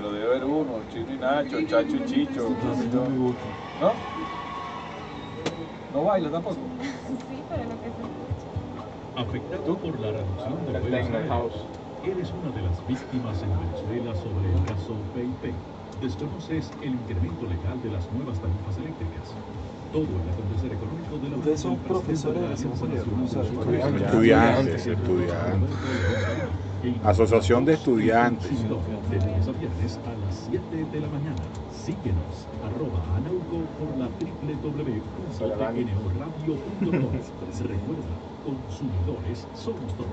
pero debe haber uno, Chino y Nacho, Chacho y Chicho. No me gusta. ¿No? ¿No baila tampoco? Sí, pero lo que se escucha. Afectado por la reducción de La vuelos Techno aéreos, House. eres una de las víctimas en Venezuela sobre el caso PayPay. Desconoces el incremento legal de las nuevas tarifas eléctricas. Todo el acontecer económico de la Ustedes son profesores de la. Estudiantes, estudiantes. Asociación de Estudiantes. A viernes a las 7 de la mañana. Síguenos, arroba Anauco por la www.tecnoradio.com. Recuerda, consumidores somos todos.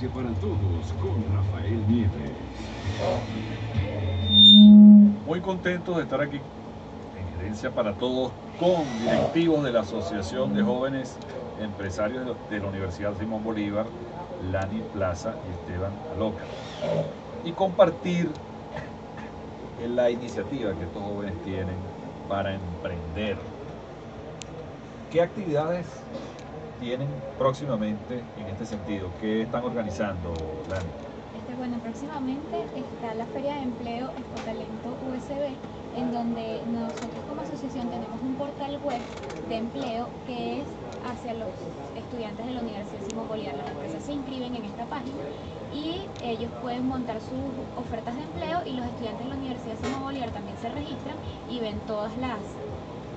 Para todos con Rafael Nieves. Muy contentos de estar aquí en Gerencia para Todos con directivos de la Asociación de Jóvenes Empresarios de la Universidad Simón Bolívar, Lani Plaza y Esteban Aloca. Y compartir la iniciativa que estos jóvenes tienen para emprender. ¿Qué actividades tienen próximamente en este sentido? ¿Qué están organizando, Lani? Este, bueno, próximamente está la Feria de Empleo Expotalento USB, en donde nosotros como asociación tenemos un portal web de empleo que es hacia los estudiantes de la Universidad Simón Bolívar. Las empresas se inscriben en esta página y ellos pueden montar sus ofertas de empleo y los estudiantes de la Universidad Simón Bolívar también se registran y ven todas las,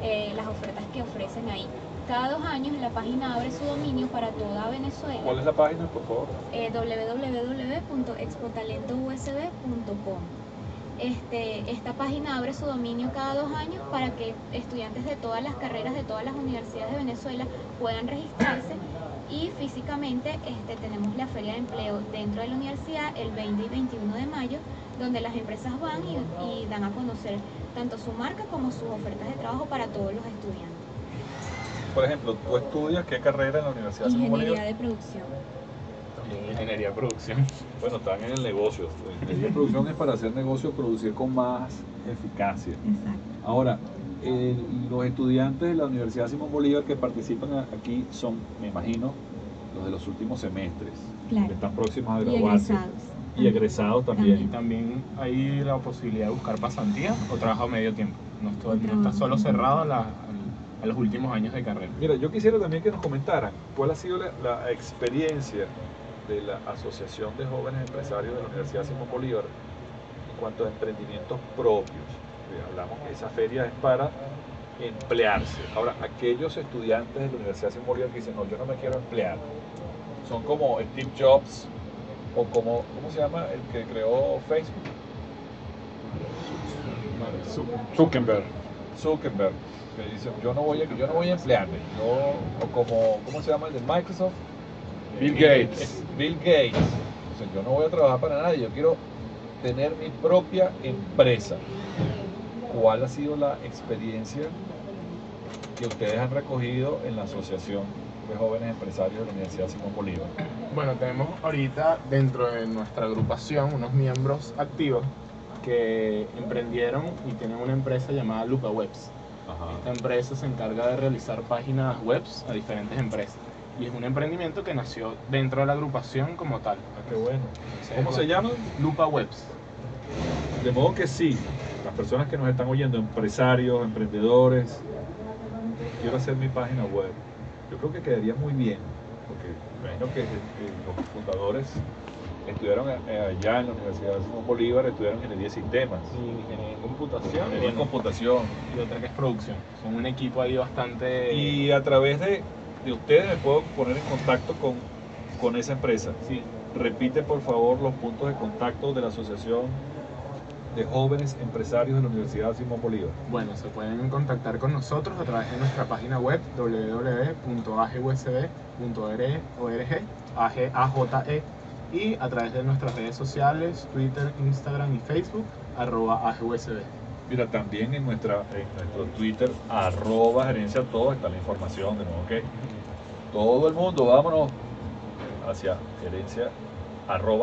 eh, las ofertas que ofrecen ahí. Cada dos años la página abre su dominio para toda Venezuela ¿Cuál es la página, por favor? eh, www.expotalentousb.com. Este, esta página abre su dominio cada dos años para que estudiantes de todas las carreras de todas las universidades de Venezuela puedan registrarse y físicamente este, tenemos la feria de empleo dentro de la universidad el 20 y 21 de mayo donde las empresas van y, y dan a conocer tanto su marca como sus ofertas de trabajo para todos los estudiantes. Por ejemplo, tú estudias qué carrera en la Universidad Simón Ingeniería Bolívar? de producción. También ingeniería de producción. Bueno, están en el negocio. Ingeniería de producción es para hacer negocio, producir con más eficacia. Exacto. Ahora, eh, los estudiantes de la Universidad Simón Bolívar que participan aquí son, me imagino, los de los últimos semestres, que Claro. están próximos a Y graduarse. egresados. Y egresados también. Y también hay la posibilidad de buscar pasantía o trabajo a medio tiempo. No, Trabajo. está solo cerrado a, la- a los últimos años de carrera. Mira, yo quisiera también que nos comentaran cuál ha sido la, la experiencia de la Asociación de Jóvenes Empresarios de la Universidad Simón Bolívar en cuanto a emprendimientos propios. Eh, Hablamos que esa feria es para emplearse. Ahora, aquellos estudiantes de la Universidad Simón Bolívar que dicen, no, yo no me quiero emplear, son como Steve Jobs o como, ¿cómo se llama el que creó Facebook? Zuckerberg. Zuckerberg, que dice, yo no voy a, yo no voy a emplearme, yo, o como, ¿cómo se llama el de Microsoft? Bill Gates. Bill Gates. Dice, yo no voy a trabajar para nadie, yo quiero tener mi propia empresa. ¿Cuál ha sido la experiencia que ustedes han recogido en la Asociación de Jóvenes Empresarios de la Universidad Simón Bolívar? Bueno, tenemos ahorita dentro de nuestra agrupación unos miembros activos que emprendieron y tienen una empresa llamada Lupa Webs. Esta empresa se encarga de realizar páginas webs a diferentes empresas. Y es un emprendimiento que nació dentro de la agrupación como tal. Ah, qué bueno. ¿Cómo se llama? Lupa Webs. De modo que sí, las personas que nos están oyendo, empresarios, emprendedores, quiero hacer mi página web. Yo creo que quedaría muy bien, porque me imagino que, que los fundadores estudiaron eh, allá en la Universidad de Simón Bolívar, estudiaron ingeniería de sistemas, Y ingeniería en computación ingeniería en computación. y otra que es producción. Son un equipo ahí bastante... Y a través de, de ustedes me puedo poner en contacto con, con esa empresa. Sí, Repite por favor los puntos de contacto de la Asociación de Jóvenes Empresarios de la Universidad de Simón Bolívar. Bueno, se pueden contactar con nosotros a través de nuestra página web www.agsb.org, AGAJE, y a través de nuestras redes sociales, Twitter, Instagram y Facebook, arroba AGUSB. Mira, también en, nuestra, en nuestro Twitter, arroba gerencia todo, está la información de nuevo, ¿ok? Todo el mundo, vámonos hacia gerencia, arroba